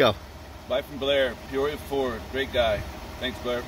go. Bye from Blair, Peoria Ford. Great guy. Thanks, Blair.